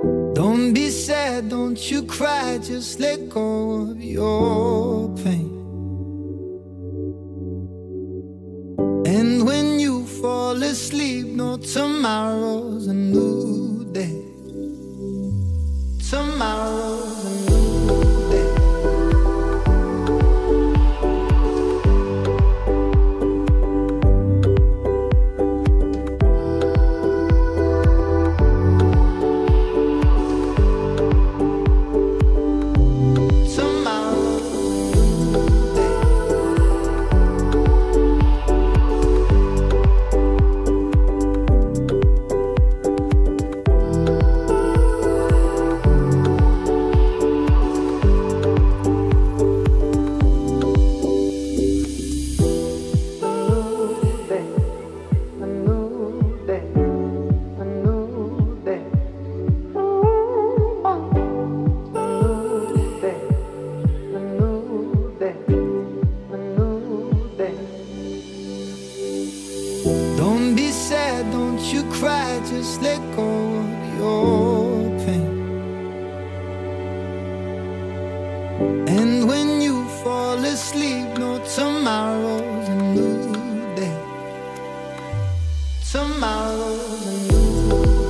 Don't be sad, don't you cry, just let go of your pain. And when you fall asleep, no tomorrow's a new day. Tomorrow. you cry, just let go of your pain. And when you fall asleep, no tomorrow's a new day. Tomorrow's a new day.